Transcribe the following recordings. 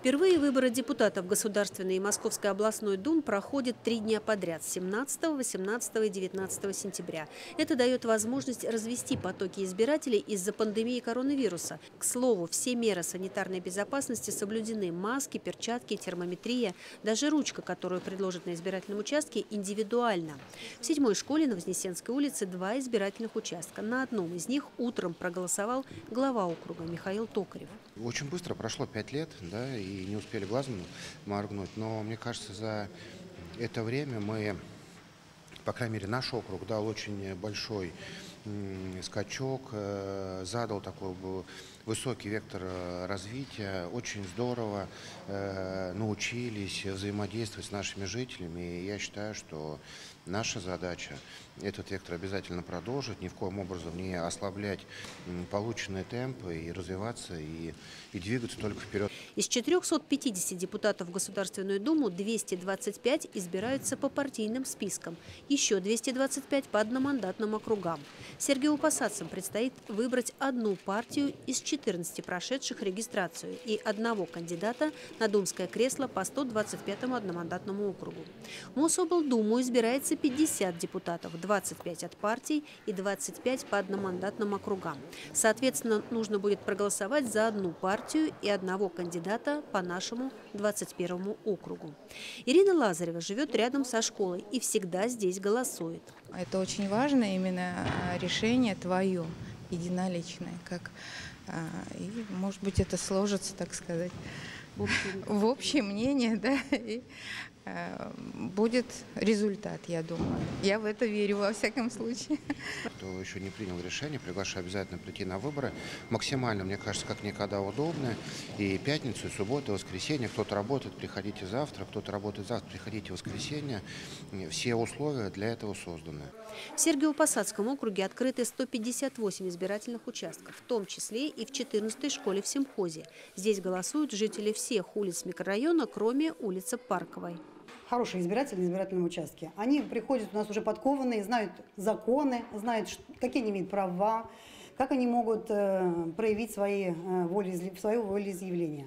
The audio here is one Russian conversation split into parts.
Впервые выборы депутатов Государственной и Московской областной дум проходят три дня подряд – 17, 18 и 19 сентября. Это дает возможность развести потоки избирателей из-за пандемии коронавируса. К слову, все меры санитарной безопасности соблюдены – маски, перчатки, термометрия. Даже ручка, которую предложат на избирательном участке, индивидуальна. В седьмой школе на Вознесенской улице два избирательных участка. На одном из них утром проголосовал глава округа Михаил Токарев. Очень быстро прошло пять лет, да, и не успели глазом моргнуть. Но мне кажется, за это время мы, по крайней мере, наш округ дал очень большой скачок, э, задал такой высокий вектор э, развития. Очень здорово э, научились взаимодействовать с нашими жителями. И я считаю, что наша задача этот вектор обязательно продолжить, ни в коем образом не ослаблять полученные темпы и развиваться, и, и двигаться только вперед. Из 450 депутатов в Государственную Думу 225 избираются по партийным спискам, еще 225 по одномандатным округам. Сергею Посадцам предстоит выбрать одну партию из 14 прошедших регистрацию и одного кандидата на думское кресло по 125 одномандатному округу. В Мособлдуму избирается 50 депутатов, 25 от партий и 25 по одномандатным округам. Соответственно, нужно будет проголосовать за одну партию и одного кандидата по нашему 21 округу. Ирина Лазарева живет рядом со школой и всегда здесь голосует. Это очень важно, именно а, решение твое, единоличное, как а, и, может быть, это сложится, так сказать, в общее мнение, да, и будет результат, я думаю. Я в это верю, во всяком случае. Кто еще не принял решение, приглашаю обязательно прийти на выборы. Максимально, мне кажется, как никогда удобно. И пятницу, и субботу, и воскресенье. Кто-то работает, приходите завтра, кто-то работает завтра, приходите в воскресенье. Все условия для этого созданы. В Сергиево-Посадском округе открыты 158 избирательных участков, в том числе и в 14-й школе в Симхозе. Здесь голосуют жители всех улиц микрорайона, кроме улицы Парковой хорошие избиратели на избирательном участке. Они приходят у нас уже подкованные, знают законы, знают, какие они имеют права, как они могут э, проявить свои, э, воли, свое волеизъявление.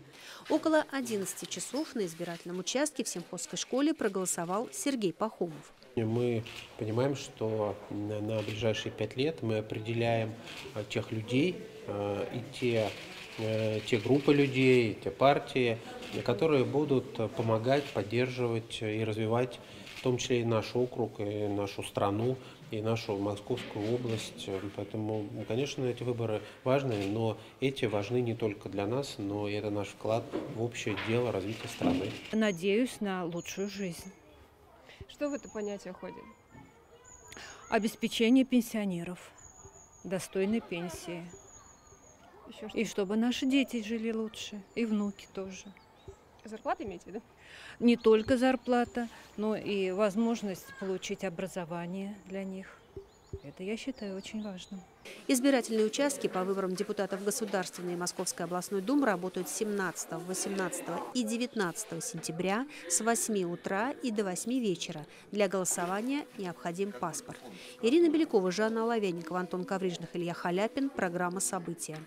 Около 11 часов на избирательном участке в Симхозской школе проголосовал Сергей Пахомов. Мы понимаем, что на ближайшие пять лет мы определяем э, тех людей э, и те, э, те группы людей, те партии, которые будут помогать, поддерживать и развивать в том числе и наш округ, и нашу страну, и нашу Московскую область. Поэтому, конечно, эти выборы важны, но эти важны не только для нас, но и это наш вклад в общее дело развития страны. Надеюсь на лучшую жизнь. Что в это понятие входит? Обеспечение пенсионеров, достойной пенсии. Еще что? И чтобы наши дети жили лучше, и внуки тоже. Зарплата имеете в виду? Не только зарплата, но и возможность получить образование для них. Это, я считаю, очень важным. Избирательные участки по выборам депутатов Государственной и Московской областной думы работают 17, 18 и 19 сентября с 8 утра и до 8 вечера. Для голосования необходим паспорт. Ирина Белякова, Жанна Оловянникова, Антон Коврижных, Илья Халяпин. Программа «События».